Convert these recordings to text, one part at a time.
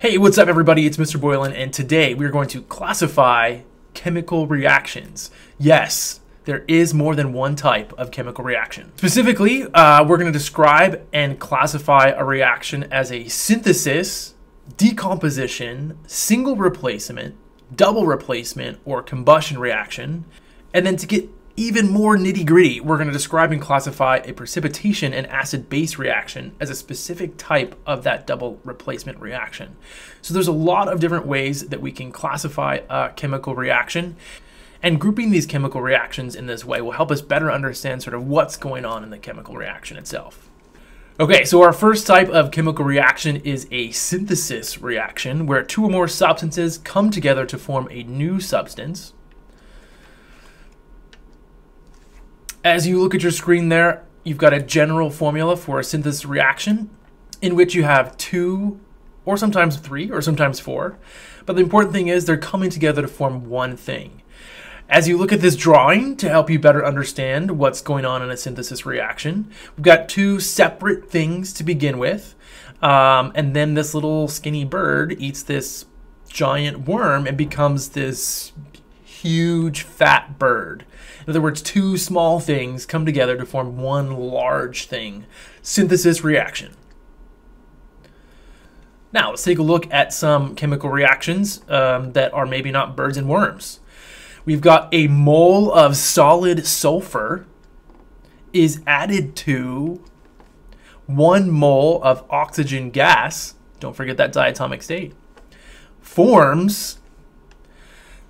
Hey, what's up, everybody? It's Mr. Boylan, and today we're going to classify chemical reactions. Yes, there is more than one type of chemical reaction. Specifically, uh, we're going to describe and classify a reaction as a synthesis, decomposition, single replacement, double replacement, or combustion reaction. And then to get even more nitty gritty, we're going to describe and classify a precipitation and acid base reaction as a specific type of that double replacement reaction. So there's a lot of different ways that we can classify a chemical reaction. And grouping these chemical reactions in this way will help us better understand sort of what's going on in the chemical reaction itself. Okay, so our first type of chemical reaction is a synthesis reaction, where two or more substances come together to form a new substance. As you look at your screen there, you've got a general formula for a synthesis reaction in which you have two or sometimes three or sometimes four. But the important thing is they're coming together to form one thing. As you look at this drawing to help you better understand what's going on in a synthesis reaction, we've got two separate things to begin with. Um, and then this little skinny bird eats this giant worm and becomes this huge fat bird. In other words, two small things come together to form one large thing. Synthesis reaction. Now, let's take a look at some chemical reactions um, that are maybe not birds and worms. We've got a mole of solid sulfur is added to one mole of oxygen gas, don't forget that diatomic state, forms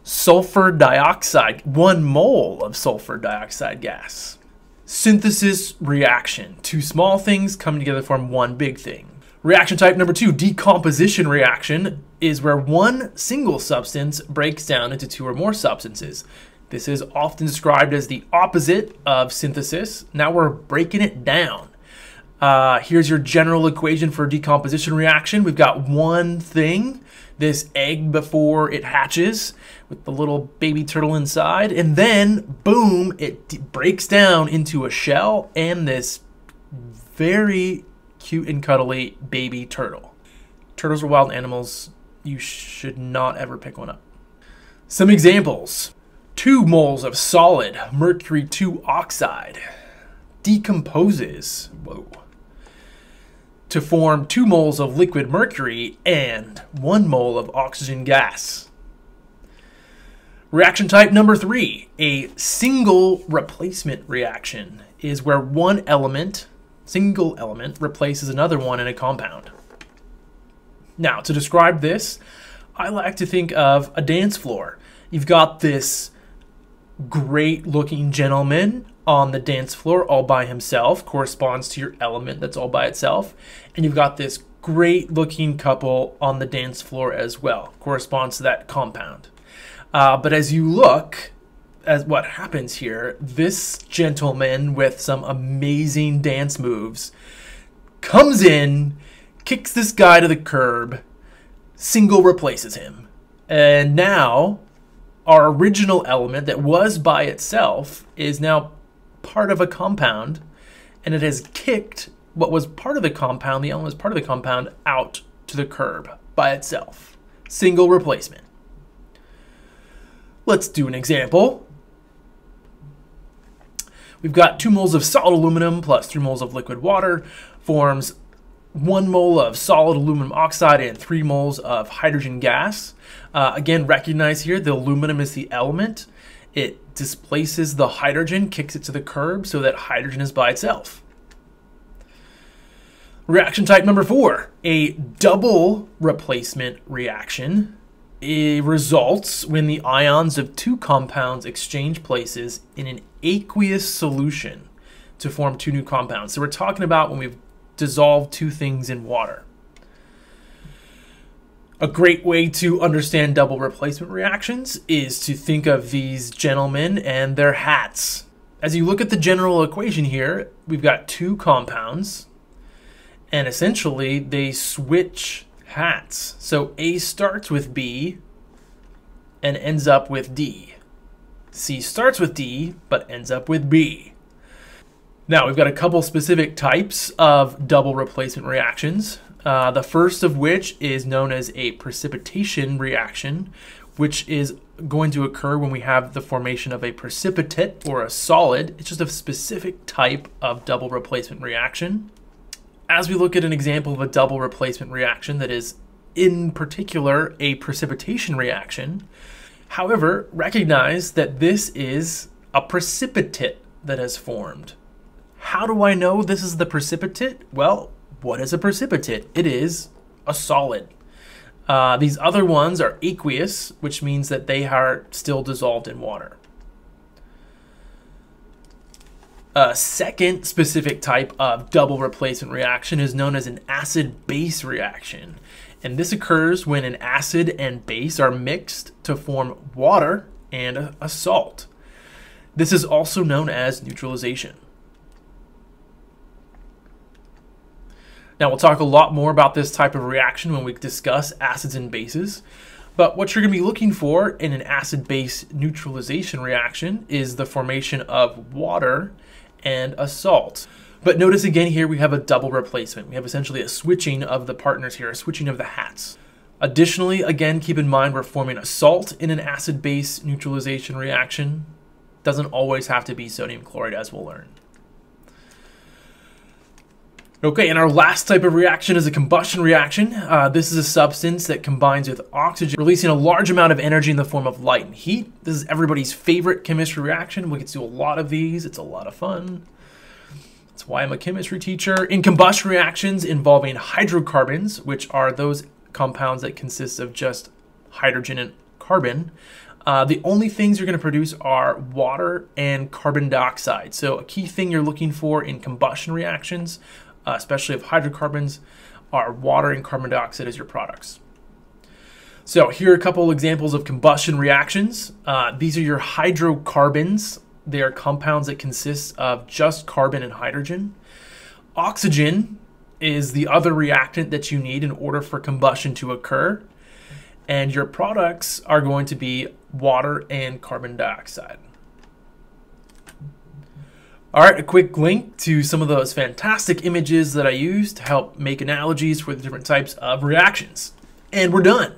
sulfur dioxide, one mole of sulfur dioxide gas. Synthesis reaction. Two small things come together to form one big thing. Reaction type number two, decomposition reaction, is where one single substance breaks down into two or more substances. This is often described as the opposite of synthesis. Now we're breaking it down. Uh, here's your general equation for a decomposition reaction. We've got one thing this egg before it hatches with the little baby turtle inside. And then, boom, it breaks down into a shell and this very cute and cuddly baby turtle. Turtles are wild animals. You should not ever pick one up. Some examples. Two moles of solid mercury 2 oxide decomposes. Whoa to form 2 moles of liquid mercury and 1 mole of oxygen gas. Reaction type number 3, a single replacement reaction, is where one element, single element, replaces another one in a compound. Now, to describe this, I like to think of a dance floor. You've got this great looking gentleman on the dance floor all by himself corresponds to your element that's all by itself. And you've got this great looking couple on the dance floor as well, corresponds to that compound. Uh, but as you look at what happens here, this gentleman with some amazing dance moves comes in, kicks this guy to the curb, single replaces him. And now our original element that was by itself is now part of a compound and it has kicked what was part of the compound, the element was part of the compound, out to the curb by itself. Single replacement. Let's do an example. We've got 2 moles of solid aluminum plus 3 moles of liquid water forms 1 mole of solid aluminum oxide and 3 moles of hydrogen gas. Uh, again, recognize here the aluminum is the element it displaces the hydrogen, kicks it to the curb so that hydrogen is by itself. Reaction type number four, a double replacement reaction. It results when the ions of two compounds exchange places in an aqueous solution to form two new compounds. So we're talking about when we've dissolved two things in water. A great way to understand double replacement reactions is to think of these gentlemen and their hats. As you look at the general equation here, we've got two compounds, and essentially they switch hats. So A starts with B and ends up with D. C starts with D but ends up with B. Now we've got a couple specific types of double replacement reactions. Uh, the first of which is known as a precipitation reaction, which is going to occur when we have the formation of a precipitate or a solid. It's just a specific type of double replacement reaction. As we look at an example of a double replacement reaction that is in particular a precipitation reaction, however, recognize that this is a precipitate that has formed. How do I know this is the precipitate? Well, what is a precipitate? It is a solid. Uh, these other ones are aqueous, which means that they are still dissolved in water. A second specific type of double replacement reaction is known as an acid base reaction. And this occurs when an acid and base are mixed to form water and a, a salt. This is also known as neutralization. Now, we'll talk a lot more about this type of reaction when we discuss acids and bases. But what you're going to be looking for in an acid base neutralization reaction is the formation of water and a salt. But notice again here we have a double replacement. We have essentially a switching of the partners here, a switching of the hats. Additionally, again, keep in mind we're forming a salt in an acid base neutralization reaction. Doesn't always have to be sodium chloride as we'll learn. Okay, and our last type of reaction is a combustion reaction. Uh, this is a substance that combines with oxygen, releasing a large amount of energy in the form of light and heat. This is everybody's favorite chemistry reaction. We get to do a lot of these. It's a lot of fun. That's why I'm a chemistry teacher. In combustion reactions involving hydrocarbons, which are those compounds that consist of just hydrogen and carbon, uh, the only things you're going to produce are water and carbon dioxide. So a key thing you're looking for in combustion reactions uh, especially of hydrocarbons, are water and carbon dioxide as your products. So here are a couple examples of combustion reactions. Uh, these are your hydrocarbons. They are compounds that consist of just carbon and hydrogen. Oxygen is the other reactant that you need in order for combustion to occur. And your products are going to be water and carbon dioxide. All right, a quick link to some of those fantastic images that I used to help make analogies for the different types of reactions. And we're done.